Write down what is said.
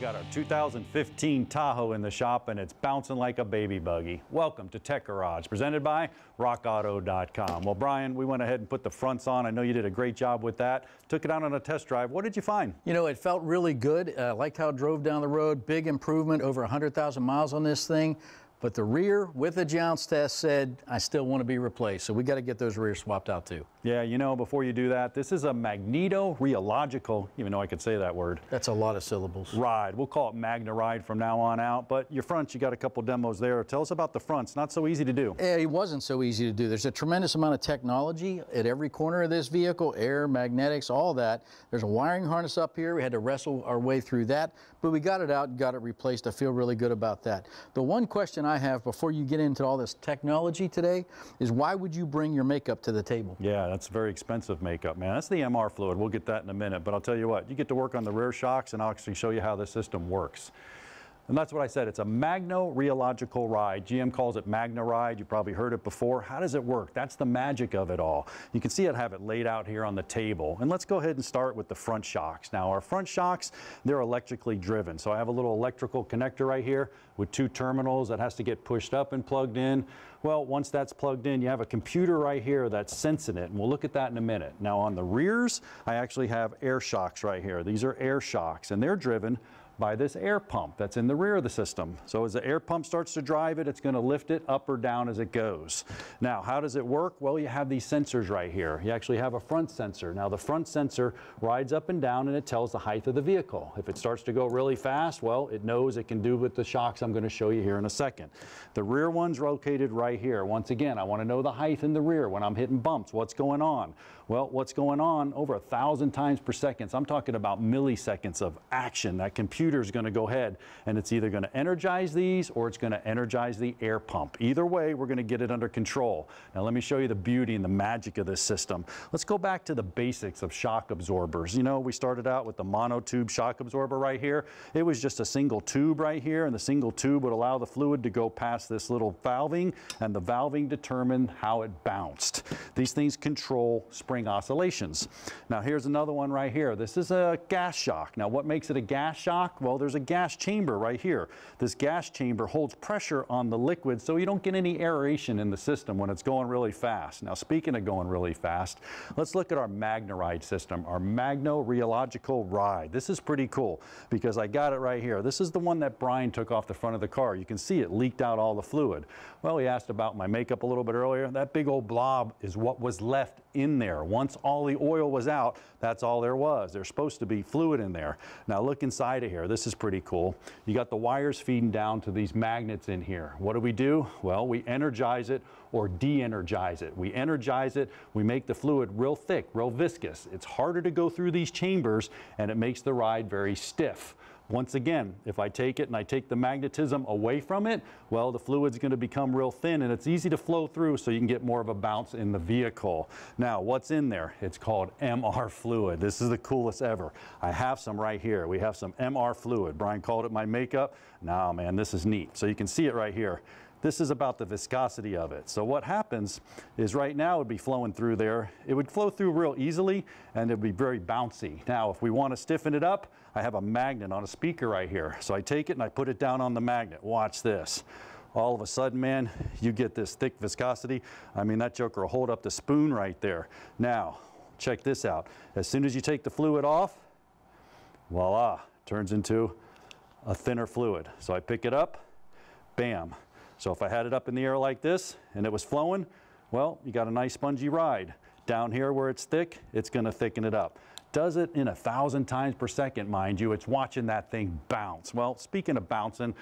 got our 2015 Tahoe in the shop and it's bouncing like a baby buggy. Welcome to Tech Garage, presented by RockAuto.com. Well, Brian, we went ahead and put the fronts on. I know you did a great job with that. Took it out on a test drive. What did you find? You know, it felt really good. Uh, liked how it drove down the road. Big improvement, over 100,000 miles on this thing. But the rear with the jounce test said, I still want to be replaced. So we got to get those rears swapped out too. Yeah, you know, before you do that, this is a magneto rheological, even though I could say that word. That's a lot of syllables. Ride. We'll call it Magna Ride from now on out. But your fronts, you got a couple demos there. Tell us about the fronts. Not so easy to do. Eh, it wasn't so easy to do. There's a tremendous amount of technology at every corner of this vehicle, air, magnetics, all that. There's a wiring harness up here. We had to wrestle our way through that, but we got it out, got it replaced. I feel really good about that. The one question I have before you get into all this technology today is why would you bring your makeup to the table? Yeah, that's very expensive makeup, man. That's the MR fluid. We'll get that in a minute. But I'll tell you what, you get to work on the rear shocks and I'll actually show you how the system works. And that's what I said. It's a Magno rheological ride. GM calls it Magna Ride. You've probably heard it before. How does it work? That's the magic of it all. You can see it have it laid out here on the table. And let's go ahead and start with the front shocks. Now our front shocks, they're electrically driven. So I have a little electrical connector right here with two terminals that has to get pushed up and plugged in. Well, once that's plugged in, you have a computer right here that's sensing it, and we'll look at that in a minute. Now on the rears, I actually have air shocks right here. These are air shocks, and they're driven by this air pump that's in the rear of the system. So as the air pump starts to drive it, it's going to lift it up or down as it goes. Now, how does it work? Well, you have these sensors right here. You actually have a front sensor. Now, the front sensor rides up and down and it tells the height of the vehicle. If it starts to go really fast, well, it knows it can do with the shocks I'm going to show you here in a second. The rear one's located right here. Once again, I want to know the height in the rear when I'm hitting bumps. What's going on? Well, what's going on over a thousand times per second? So I'm talking about milliseconds of action. That computer is going to go ahead and it's either going to energize these or it's going to energize the air pump. Either way, we're going to get it under control. Now let me show you the beauty and the magic of this system. Let's go back to the basics of shock absorbers. You know, we started out with the monotube shock absorber right here. It was just a single tube right here and the single tube would allow the fluid to go past this little valving and the valving determined how it bounced. These things control spring oscillations. Now here's another one right here. This is a gas shock. Now what makes it a gas shock? Well, there's a gas chamber right here. This gas chamber holds pressure on the liquid so you don't get any aeration in the system when it's going really fast. Now speaking of going really fast, let's look at our MagnaRide system, our Magno Rheological Ride. This is pretty cool because I got it right here. This is the one that Brian took off the front of the car. You can see it leaked out all the fluid. Well, he asked about my makeup a little bit earlier. That big old blob is what was left in there. Once all the oil was out, that's all there was. There's supposed to be fluid in there. Now look inside of here. This is pretty cool. You got the wires feeding down to these magnets in here. What do we do? Well, we energize it or de-energize it. We energize it, we make the fluid real thick, real viscous. It's harder to go through these chambers and it makes the ride very stiff. Once again, if I take it and I take the magnetism away from it, well, the fluid's going to become real thin and it's easy to flow through so you can get more of a bounce in the vehicle. Now, what's in there? It's called MR fluid. This is the coolest ever. I have some right here. We have some MR fluid. Brian called it my makeup. Now, man, this is neat. So you can see it right here. This is about the viscosity of it. So what happens is right now it would be flowing through there. It would flow through real easily and it would be very bouncy. Now if we want to stiffen it up, I have a magnet on a speaker right here. So I take it and I put it down on the magnet. Watch this. All of a sudden, man, you get this thick viscosity. I mean, that joker will hold up the spoon right there. Now, check this out. As soon as you take the fluid off, voila, turns into a thinner fluid. So I pick it up, bam, so if I had it up in the air like this and it was flowing, well, you got a nice spongy ride. Down here where it's thick, it's gonna thicken it up. Does it in a thousand times per second, mind you, it's watching that thing bounce. Well, speaking of bouncing,